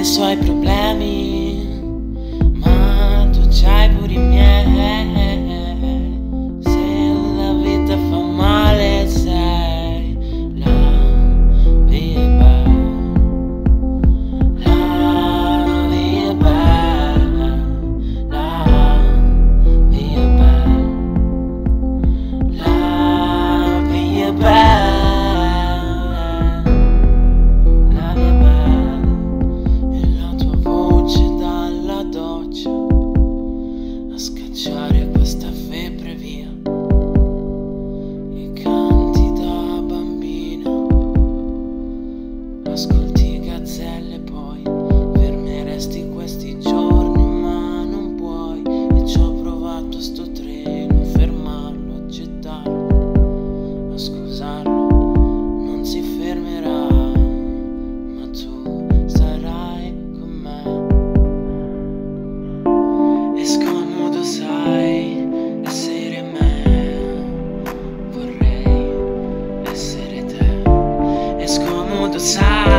miei suoi problemi. ascolti gazzelle poi fermeresti questi giorni ma non puoi. E ci ho provato sto treno fermarlo accettarlo a scusarlo non si fermerà. Ma tu sarai con me. È scomodo sai essere me. Vorrei essere te. È scomodo sai.